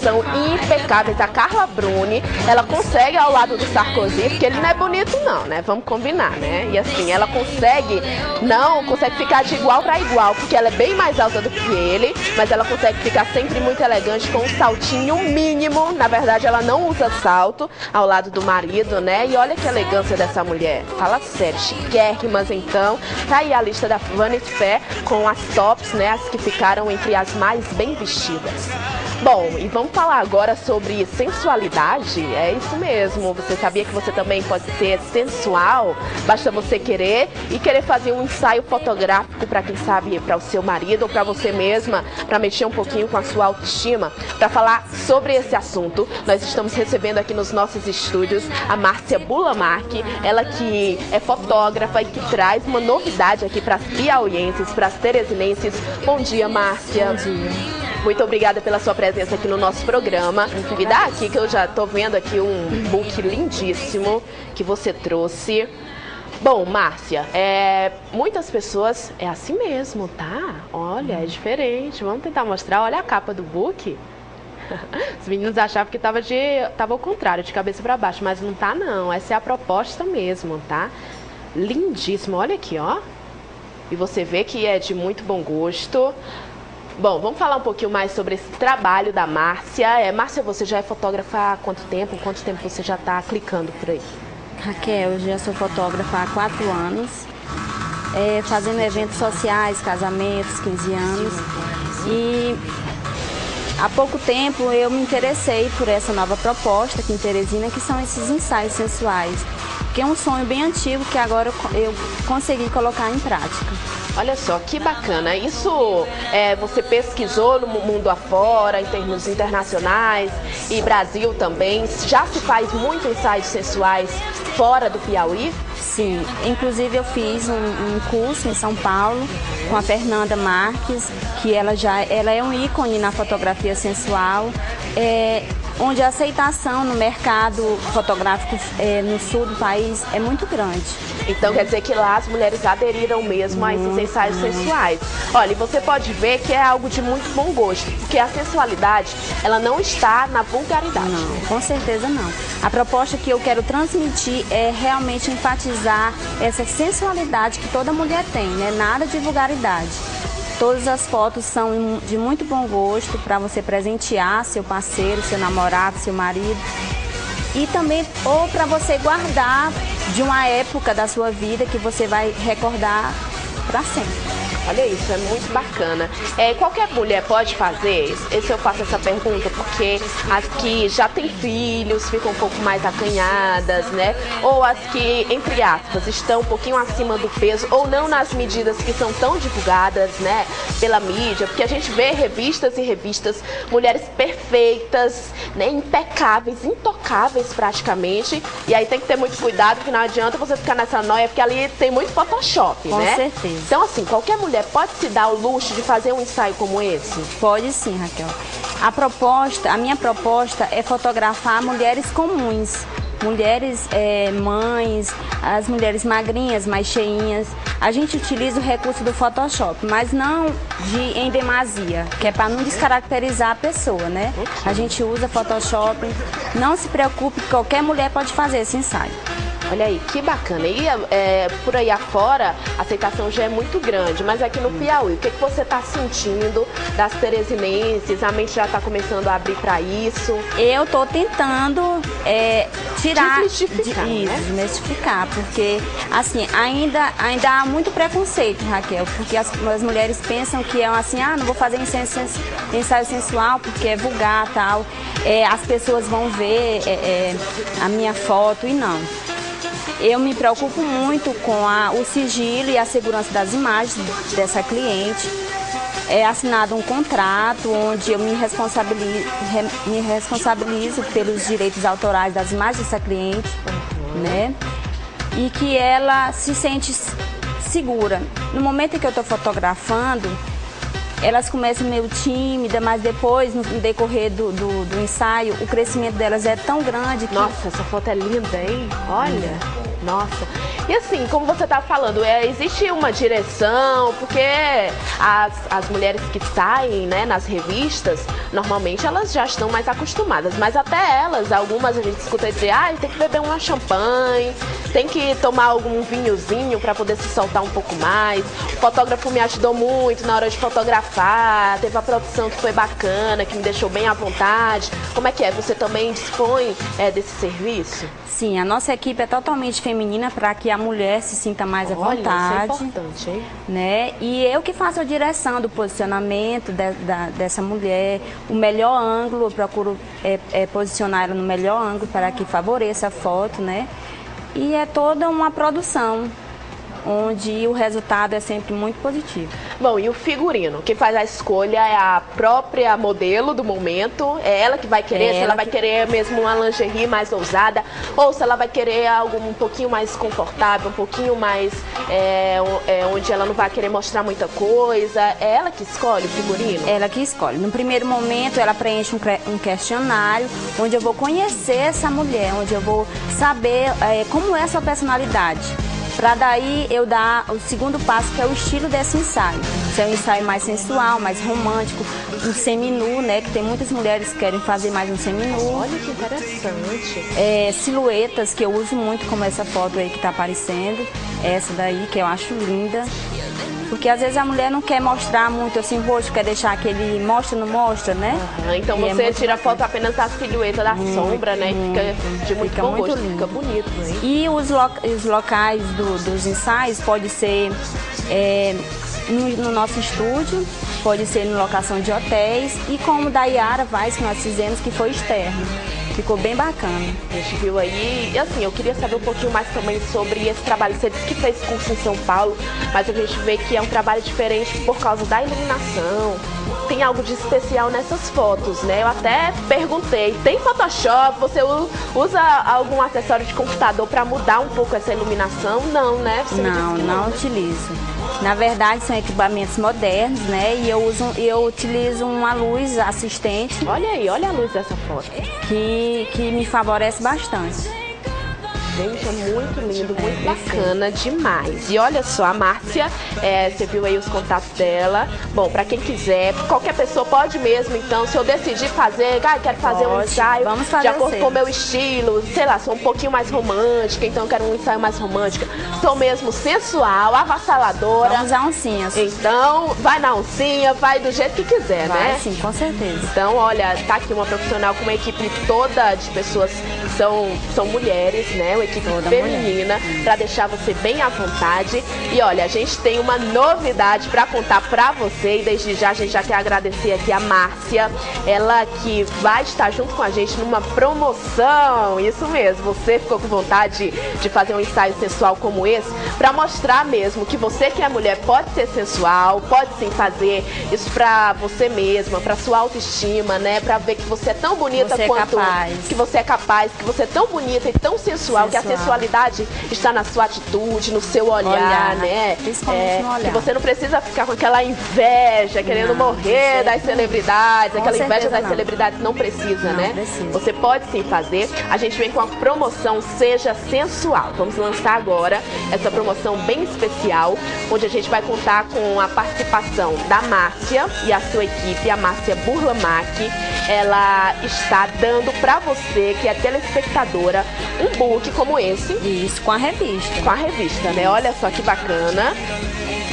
são impecáveis. A Carla Bruni, ela consegue ao lado do Sarkozy, porque ele não é bonito não, né? Vamos combinar, né? E assim, ela consegue, não, consegue ficar de igual para igual, porque ela é bem mais alta do que ele, mas ela consegue ficar sempre muito elegante com um saltinho mínimo. Na verdade, ela não usa salto ao lado do marido, né? E olha que elegância dessa mulher. Fala sério, chiquérrimas então. Tá aí a lista da Vanity Fair com as tops, né? As que ficaram entre as mais bem vestidas. Bom, e vamos falar agora sobre sensualidade? É isso mesmo. Você sabia que você também pode ser sensual? Basta você querer e querer fazer um ensaio fotográfico para quem sabe, para o seu marido ou para você mesma, para mexer um pouquinho com a sua autoestima. Para falar sobre esse assunto, nós estamos recebendo aqui nos nossos estúdios a Márcia Bulamarque, ela que é fotógrafa e que traz uma novidade aqui para as piauienses, para as teresinenses. Bom dia, Márcia. Bom dia. Muito obrigada pela sua presença aqui no nosso programa. Me dá aqui que eu já estou vendo aqui um book lindíssimo que você trouxe. Bom, Márcia, é, muitas pessoas é assim mesmo, tá? Olha, é diferente. Vamos tentar mostrar. Olha a capa do book. Os meninos achavam que estava de, tava ao contrário, de cabeça para baixo, mas não tá não. Essa é a proposta mesmo, tá? Lindíssimo. Olha aqui, ó. E você vê que é de muito bom gosto. Bom, vamos falar um pouquinho mais sobre esse trabalho da Márcia. É, Márcia, você já é fotógrafa há quanto tempo? Quanto tempo você já está clicando por aí? Raquel, eu já sou fotógrafa há quatro anos, é, fazendo eventos sociais, casamentos, 15 anos. E há pouco tempo eu me interessei por essa nova proposta aqui em Teresina, que são esses ensaios sensuais. Que é um sonho bem antigo que agora eu consegui colocar em prática. Olha só, que bacana. Isso é, você pesquisou no mundo afora, em termos internacionais e Brasil também. Já se faz muito ensaios sensuais fora do Piauí? Sim, inclusive eu fiz um, um, curso em São Paulo com a Fernanda Marques, que ela já ela é um ícone na fotografia sensual. É, onde a aceitação no mercado fotográfico é, no sul do país é muito grande. Então quer dizer que lá as mulheres aderiram mesmo a esses ensaios sensuais. Olha, e você pode ver que é algo de muito bom gosto, porque a sensualidade, ela não está na vulgaridade. Não, com certeza não. A proposta que eu quero transmitir é realmente enfatizar essa sensualidade que toda mulher tem, né? Nada de vulgaridade. Todas as fotos são de muito bom gosto para você presentear seu parceiro, seu namorado, seu marido. E também ou para você guardar de uma época da sua vida que você vai recordar para sempre. Olha isso, é muito bacana. É, qualquer mulher pode fazer? Esse eu faço essa pergunta porque as que já têm filhos ficam um pouco mais acanhadas, né? Ou as que, entre aspas, estão um pouquinho acima do peso ou não nas medidas que são tão divulgadas, né? Pela mídia, porque a gente vê revistas e revistas, mulheres perfeitas, né? Impecáveis, intocáveis praticamente. E aí tem que ter muito cuidado, porque não adianta você ficar nessa noia, porque ali tem muito Photoshop, Com né? Com certeza. Então, assim, qualquer mulher mulher pode se dar o luxo de fazer um ensaio como esse? Pode sim, Raquel. A proposta, a minha proposta é fotografar mulheres comuns, mulheres é, mães, as mulheres magrinhas, mais cheinhas. A gente utiliza o recurso do Photoshop, mas não de em demasia, que é para não descaracterizar a pessoa, né? A gente usa Photoshop. Não se preocupe, qualquer mulher pode fazer esse ensaio. Olha aí, que bacana. E é, por aí afora, a aceitação já é muito grande, mas aqui no Piauí, o que, que você está sentindo das teresinenses? A mente já está começando a abrir para isso? Eu estou tentando é, tirar... Desmistificar, de, né? Desmistificar, porque, assim, ainda, ainda há muito preconceito, Raquel, porque as, as mulheres pensam que é assim, ah, não vou fazer ensaio, ensaio sensual porque é vulgar tal. É, as pessoas vão ver é, é a minha foto e não. Eu me preocupo muito com a, o sigilo e a segurança das imagens dessa cliente. É assinado um contrato onde eu me responsabilizo, me responsabilizo pelos direitos autorais das imagens dessa cliente, né? E que ela se sente segura. No momento em que eu estou fotografando, elas começam meio tímidas, mas depois, no decorrer do, do, do, ensaio, o crescimento delas é tão grande que... Nossa, essa foto é linda, hein? Olha! Nossa. E assim, como você tá falando, é, existe uma direção, porque as, as mulheres que saem né, nas revistas, normalmente elas já estão mais acostumadas. Mas até elas, algumas a gente escuta dizer, ah, tem que beber uma champanhe, tem que tomar algum vinhozinho para poder se soltar um pouco mais. O fotógrafo me ajudou muito na hora de fotografar, teve a produção que foi bacana, que me deixou bem à vontade. Como é que é? Você também dispõe é, desse serviço? Sim, a nossa equipe é totalmente feminina para que a mulher se sinta mais Olha, à vontade. Isso é importante, hein? Né? E eu que faço a direção do posicionamento de, da, dessa mulher, o melhor ângulo, eu procuro é, é, posicionar ela no melhor ângulo para que favoreça a foto, né? E é toda uma produção onde o resultado é sempre muito positivo. Bom, e o figurino? Quem faz a escolha é a própria modelo do momento. É ela que vai querer, É se ela ela vai que- querer mesmo uma lingerie mais ousada, ou se ela vai querer algo um pouquinho mais confortável, um pouquinho mais é, é, onde ela não vai querer mostrar muita coisa. É ela que escolhe o figurino? Ela que escolhe. No primeiro momento, ela preenche um, um questionário onde eu vou conhecer essa mulher, onde eu vou saber eh, como é a sua personalidade. Para daí eu dar o segundo passo, que é o estilo desse ensaio. Se é um ensaio mais sensual, mais romântico, um seminu, né? Que tem muitas mulheres que querem fazer mais um seminu. Olha que interessante. É, silhuetas que eu uso muito, como essa foto aí que tá aparecendo. Essa daí, que eu acho linda. Porque às vezes a mulher não quer mostrar muito assim o rosto, quer deixar aquele mostra, não mostra, né? Ah, então E é você muito tira bacana. foto apenas da silhueta da sombra, né? E fica de muito Fica bom muito gosto, lindo. fica bonito, hein? E os, lo- os locais do- dos ensaios pode ser é, no, no nosso estúdio, pode ser em locação de hotéis e como da Yara Vaz que nós fizemos, que foi externo. Ficou bem bacana. A gente viu aí, e assim, eu queria saber um pouquinho mais também sobre esse trabalho. Você disse que fez curso em São Paulo, mas a gente vê que é um trabalho diferente por causa da iluminação. Tem algo de especial nessas fotos, né? Eu até perguntei, tem Photoshop? Você usa algum acessório de computador para mudar um pouco essa iluminação? Não, né? Você Não, que não utilizo. Na verdade, são equipamentos modernos, né? E eu, uso, eu utilizo uma luz assistente Olha aí, olha a luz dessa foto. que, que me favorece bastante. Gente, é muito lindo, muito bacana demais. E olha só, a Márcia, é, você viu aí os contatos dela. Bom, pra quem quiser, qualquer pessoa pode mesmo, então, se eu decidir fazer, ah, quero fazer um Pode, ensaio vamos fazer de acordo sim. com o meu estilo, sei lá, sou um pouquinho mais romântica, então eu quero um ensaio mais romântico. Sou mesmo sensual, avassaladora. Vamos a oncinhas. Então, vai na oncinha, vai do jeito que quiser, Vai né? sim, com certeza. Então, olha, tá aqui uma profissional com uma equipe toda de pessoas que são, são mulheres, né? Uma equipe Toda feminina, pra deixar você bem à vontade. E olha, a gente tem uma novidade pra contar pra você e desde já a gente já quer agradecer aqui a Márcia, ela que vai estar junto com a gente numa promoção. Isso mesmo, você ficou com vontade de fazer um ensaio sensual como esse pra mostrar mesmo que você que é mulher pode ser sensual, pode sim fazer isso pra você mesma, pra sua autoestima, né? Pra ver que você é tão bonita Você é quanto capaz. que você é capaz, que você é tão bonita e tão sensual, que a Sensual. sensualidade está na sua atitude, no seu olhar, Olhar, né? principalmente no olhar. Que você não precisa ficar com aquela inveja, querendo Não, morrer das celebridades, Com aquela inveja das não. celebridades não precisa, Não né? precisa. Você pode sim fazer. A gente vem com a promoção Seja Sensual. Vamos lançar agora essa promoção bem especial, onde a gente vai contar com a participação da Márcia e a sua equipe, a Márcia Burlamac. Ela está dando pra você, que é telespectadora, um book como esse, Isso, com a revista. com a revista, né? Olha só que bacana.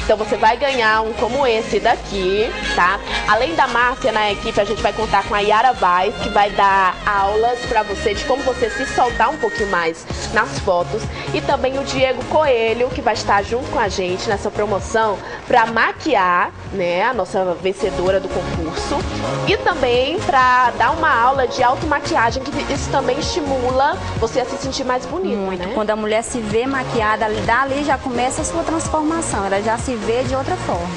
Então você vai ganhar um como esse daqui, tá? Além da Márcia na equipe, a gente vai contar com a Yara Vaz, que vai dar aulas pra você de como você se soltar um pouquinho mais nas fotos. E também o Diego Coelho, que vai estar junto com a gente nessa promoção pra maquiar, né, a nossa vencedora do concurso. E também pra dar uma aula de automaquiagem, que isso também estimula você a se sentir mais bonita, Muito. né? Quando a mulher se vê maquiada, ali- dali já começa a sua transformação. Ela já se vê de outra forma.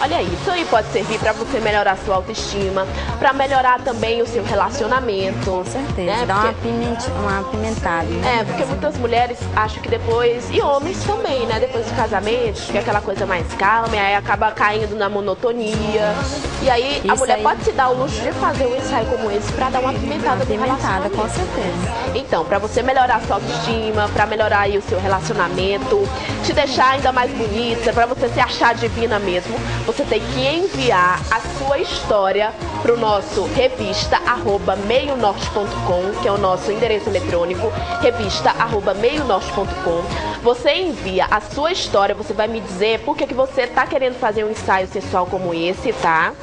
Olha aí, isso aí pode servir pra você melhorar a sua autoestima, pra melhorar também o seu relacionamento. Com certeza. Né? Dá uma, pimenti- uma apimentada. Né? É, porque muitas mulheres acham que depois, e homens também, né? Depois do casamento, fica aquela coisa mais calma, e aí acaba caindo na monotonia. E aí Isso a mulher aí. pode se dar o luxo de fazer um ensaio como esse pra dar uma pimentada Pimentada, com certeza. Então, para você melhorar a sua autoestima, para melhorar aí o seu relacionamento, te deixar ainda mais bonita, para você se achar divina mesmo, você tem que enviar a sua história pro nosso revista arroba meionorte.com, que é o nosso endereço eletrônico, revista arroba meionorte.com. Você envia a sua história, você vai me dizer por que, que você tá querendo fazer um ensaio sexual como esse, tá?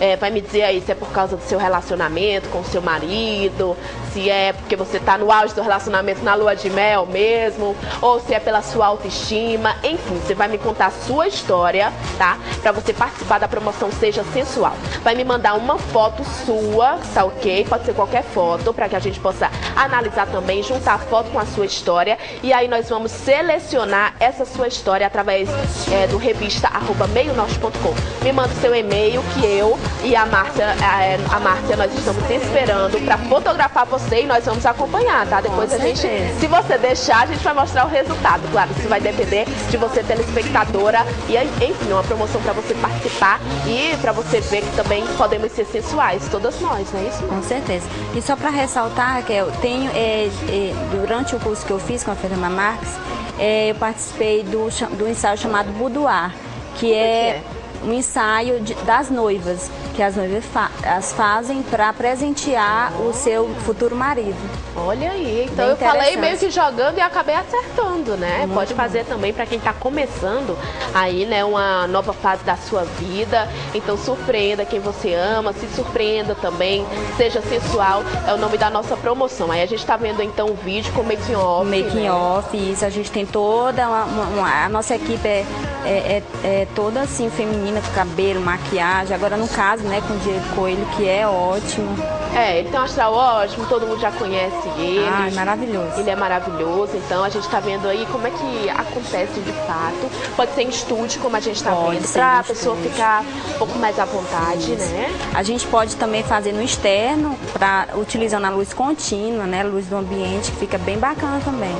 É, vai me dizer aí se é por causa do seu relacionamento com o seu marido, se é porque você tá no auge do relacionamento na lua de mel mesmo, ou se é pela sua autoestima, enfim, você vai me contar a sua história, tá? Pra você participar da promoção Seja Sensual. Vai me mandar uma foto sua, tá ok? Pode ser qualquer foto, pra que a gente possa analisar também, juntar a foto com a sua história, e aí nós vamos selecionar essa sua história através é, do revista arroba meionorte.com. Me manda o seu e-mail que eu e a Márcia, a, a Márcia, nós estamos esperando pra fotografar você e nós vamos acompanhar, tá? Depois Com a gente, certeza. se você deixar, a gente vai mostrar o resultado. Claro, isso vai depender de você, telespectadora, e enfim, uma promoção pra você participar e pra você ver que também podemos ser sensuais, todas nós, não é isso? Com certeza. E só para ressaltar, que eu tenho, é, é, durante o curso que eu fiz com a Fernanda Marques, é, eu participei do, do ensaio chamado Boudoir, que é, um ensaio de- das noivas, que as noivas fa- as fazem para presentear o seu futuro marido. Olha aí, então Bem eu falei meio que jogando e acabei acertando, né? Pode fazer também pra quem tá começando aí, né, uma nova fase da sua vida. Então surpreenda quem você ama, se surpreenda também, seja sensual, é o nome da nossa promoção. Aí a gente tá vendo então o vídeo com making off. making né? off, isso a gente tem toda uma, uma- uma- a nossa equipe é, é, é- é toda assim feminina, com cabelo, maquiagem. Agora no caso, né, com o Diego Coelho, que é ótimo. É, ele tem um astral ótimo, todo mundo já conhece ele. Ai, maravilhoso. Ele é maravilhoso, então a gente tá vendo aí como é que acontece de fato. Pode ser em estúdio, como a gente tá Pode vendo, pra a pessoa ficar um pouco mais à vontade, né? A gente pode também fazer no externo, pra, utilizando a luz contínua, né, luz do ambiente, que fica bem bacana também.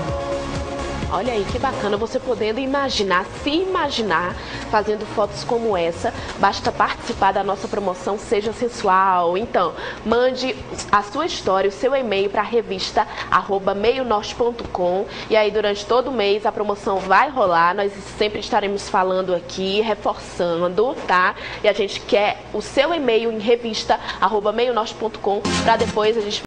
Olha aí que bacana você podendo imaginar, se imaginar fazendo fotos como essa. Basta participar da nossa promoção Seja Sensual. Então, mande a sua história, o seu e-mail para a revista meionorte.com e aí durante todo o mês a promoção vai rolar. Nós sempre estaremos falando aqui, reforçando, tá? E a gente quer o seu e-mail em revista meionorte.com para depois a gente